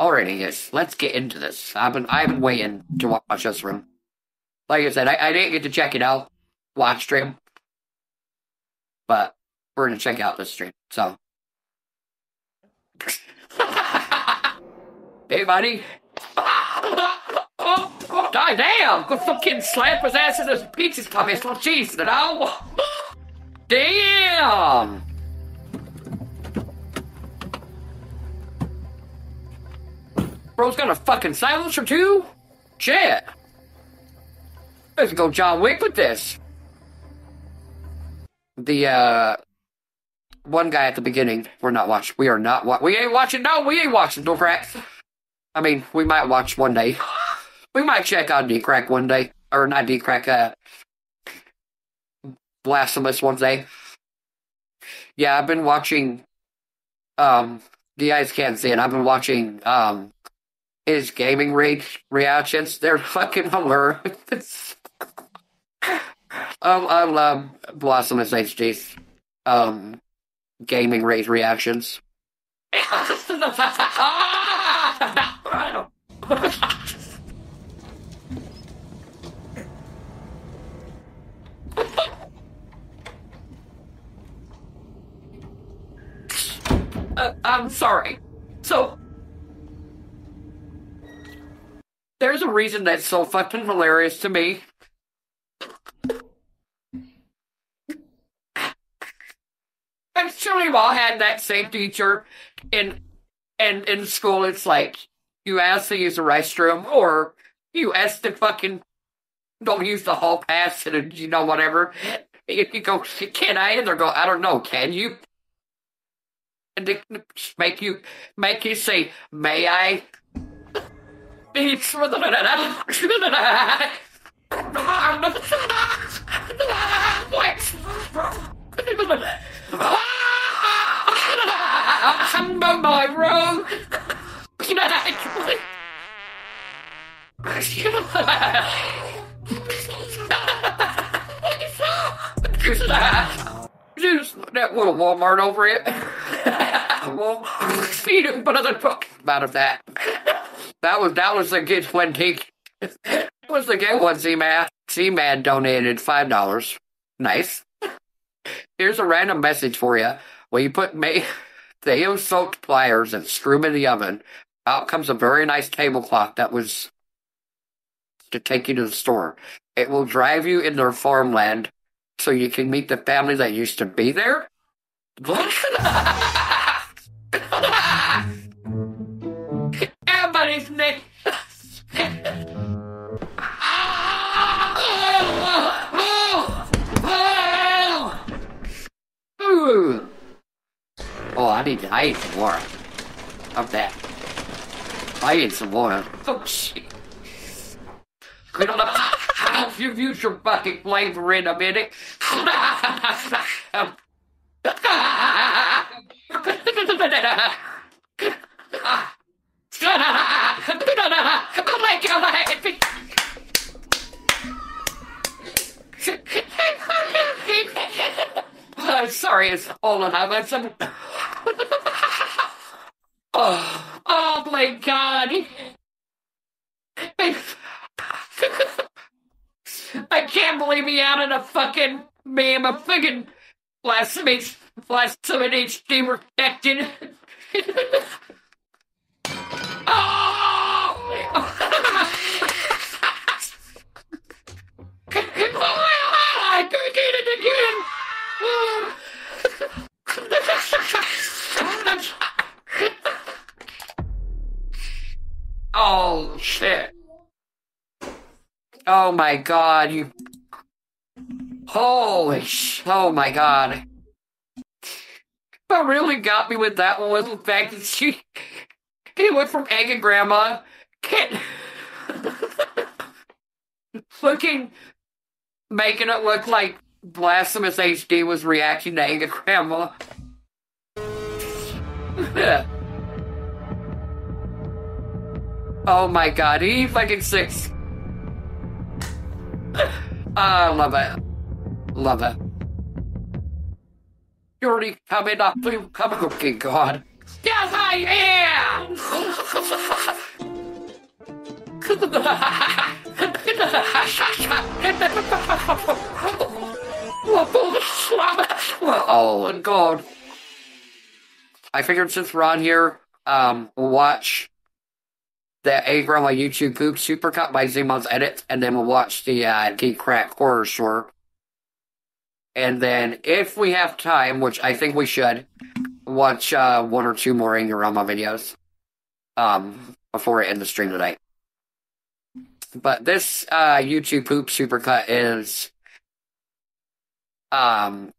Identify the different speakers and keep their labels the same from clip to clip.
Speaker 1: Alrighty, yes. Let's get into this. I've been I've been waiting to watch this room. Like I said, I, I didn't get to check it out, watch stream, but we're gonna check out this stream. So, hey, buddy. Die damn! Go fucking slap his ass in his peaches coming. So jeez, you know? Damn! Bro's got a fucking silencer too? Shit. Let's go John Wick with this. The, uh, one guy at the beginning, we're not watching. We are not wa- We ain't watching. No, we ain't watching. Don't crack. I mean, we might watch one day. We might check out D-Crack one day. Or not D-Crack, uh, Blasphemous one day. Yeah, I've been watching, um, the eyes can't see it. I've been watching, um, his gaming rage reactions. They're fucking hilarious. um, I love Blasphemous HD's, um, gaming rage reactions. Uh, I'm sorry. So, there's a reason that's so fucking hilarious to me. I'm sure we've all had that same teacher in in in school. It's like you ask to use the restroom, or you ask to fucking don't use the hall pass, and you know whatever. You, you go, can I? And they go, I don't know. Can you? And they make you make you say, may I? I'm my room. Just that little Walmart over it. well, feed him another book out of that. That was that was the good one. He that was the good one. C Man C Man donated five dollars. Nice. Here's a random message for you. When you put may the soaked pliers and screw them in the oven, out comes a very nice tablecloth that was to take you to the store. It will drive you in their farmland so you can meet the family that used to be there. Everybody's Nick. Oh, I need I need some more of that. I need some more. Oh shit. We don't know how you use your fucking flavor in a minute. It's all in I'm some. Oh, oh my god. I can't believe he added a fucking meme, a fucking blasphemy, blasphemy HD protected. Oh my god, you. Holy sh. Oh my god. What really got me with that one was the fact that she. He went from Angry Grandma. Kid. looking. Making it look like Blasphemous HD was reacting to Angry Grandma. oh my god, he fucking six. I love it. Love it. You're already coming up come okay, God. Yes, I am! oh god. I figured since we're on here, um, watch the A Grandma YouTube Poop Supercut by Zman's Edit, and then we'll watch the uh, Geek Crack Horror Short. And then, if we have time, which I think we should, watch uh, one or two more Angry Grandma videos um, before I end the stream tonight. But this uh, YouTube Poop Supercut is um,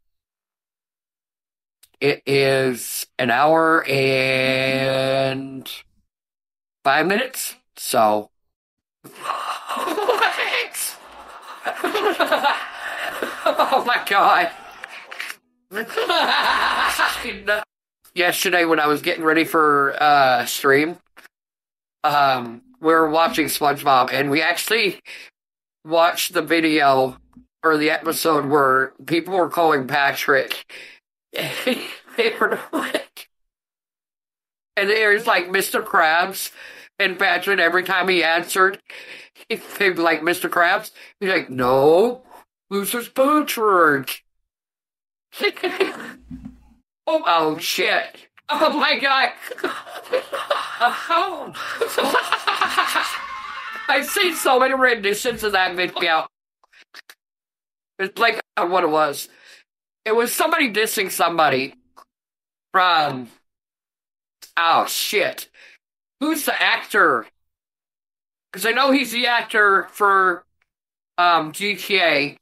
Speaker 1: it is an hour and five minutes. So. what? oh my god. Yesterday, when I was getting ready for uh, stream, um, we were watching SpongeBob, and we actually watched the video or the episode where people were calling Patrick. they were like, it was like Mr. Krabs and Patrick. Every time he answered, he'd be like, "Mr. Krabs." He's like, "No, Lucius Patrick." oh, oh shit! Oh my god! I've seen so many renditions of that video. It's like uh, what it was. It was somebody dissing somebody from. Oh shit! Who's the actor? Because I know he's the actor for um, GTA,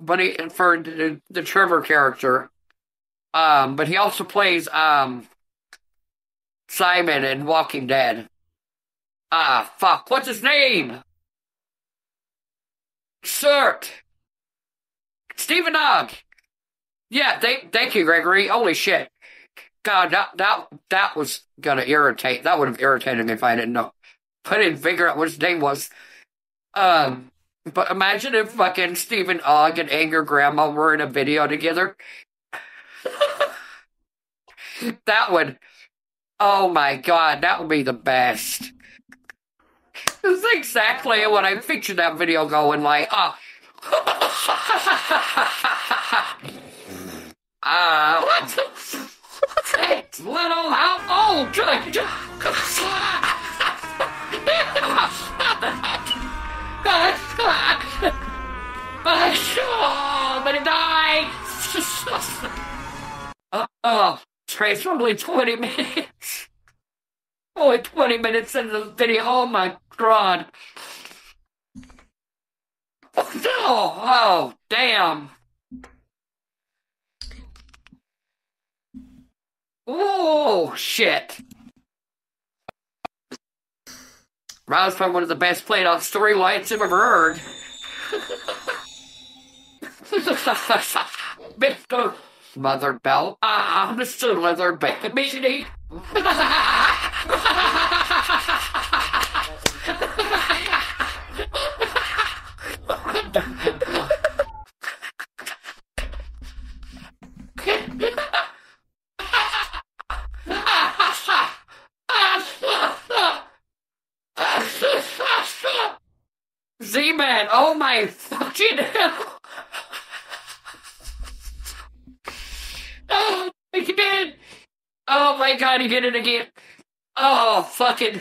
Speaker 1: but he for the, the Trevor character. Um, but he also plays um, Simon in Walking Dead. Ah, fuck! What's his name? Cert. Stephen Ogg. Yeah, thank, thank you, Gregory. Holy shit. God, that, that, that was gonna irritate. That would have irritated me if I didn't know. Didn't figure out what his name was. Um, but imagine if fucking Stephen Ogg and Angry Grandma were in a video together. that would, oh my god, that would be the best. This is exactly what I pictured that video going like, oh, uh, what? Oh, only 20 minutes. Only 20 minutes into the video. Oh my god. Oh, oh, damn. Oh, shit. Rouse from one of the best played out storylines I've ever heard. Mother Bell. Ah, Mr. Leatherback. Meeting. Z-Man, oh my fucking hell! Oh, he did! Oh my god, he did it again! Oh, fucking...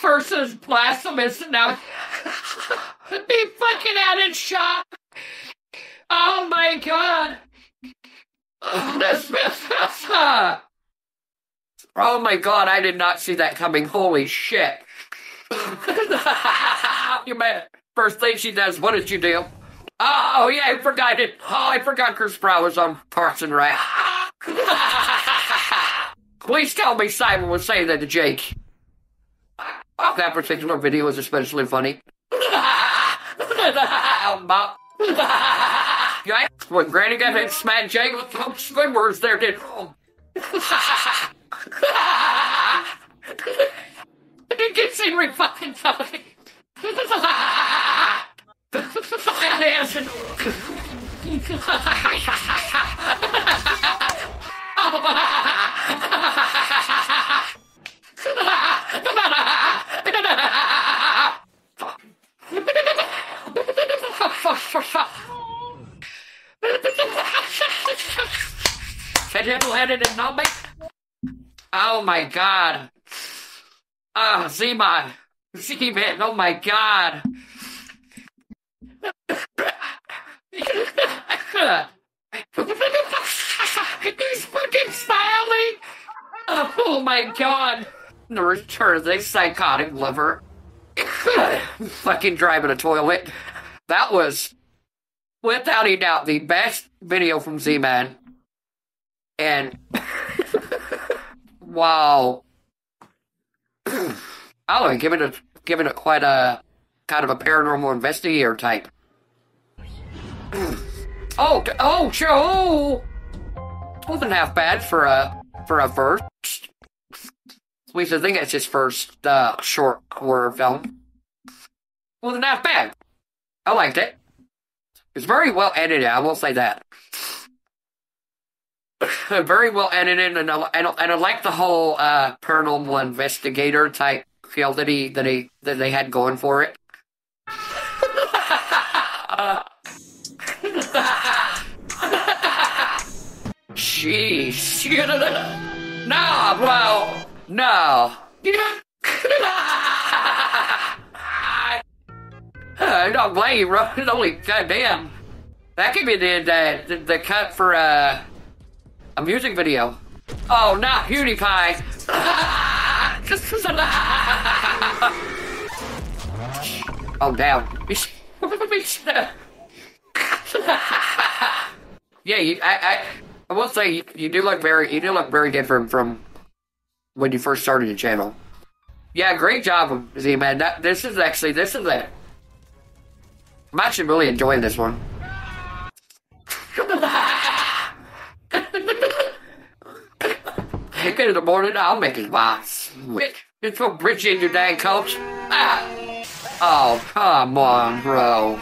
Speaker 1: Versus Blasphemous, and now... he fucking added shot! Oh my god! Oh, oh my god, I did not see that coming. Holy shit. you man. First thing she does, what did you do? Oh, yeah, I forgot it. Oh, I forgot Chris Brown was on Parks and Rec. Please tell me Simon was saying that to Jake. Oh, that particular video is especially funny. when Granny got hit, smacked Jake with Squidward's there, did. You can see me fucking talking. gentle headed and not make. Oh my god. Ah, Z-Man. Z-Man, oh my god. He's fucking smiling. Oh my god. The return of the psychotic lover. fucking driving a toilet. That was, without a doubt, the best video from Z-Man. And, wow. I know, giving it, giving it quite a, kind of a paranormal investigator type. oh, oh, Joe! Wasn't half bad for a, for a first. At least I think it's his first, uh, short horror film. Wasn't half bad. I liked it. It's very well edited, I will say that. very well edited, and I, and, and I like the whole uh, paranormal investigator type feel that he that he that they had going for it. Jeez. no, well, no. I don't blame you, bro. Holy goddamn. That could be the, the, the cut for uh, a music video. Oh, not PewDiePie. oh, damn. yeah, you, I, I, I will say you, you do look very, you do look very different from when you first started the channel. Yeah, great job, Z-Man. This is actually, this is it. I'm actually really enjoying this one. Get in the morning, I'll make it boss. It's so rich in your dang coach. Ah. Oh, come on, bro.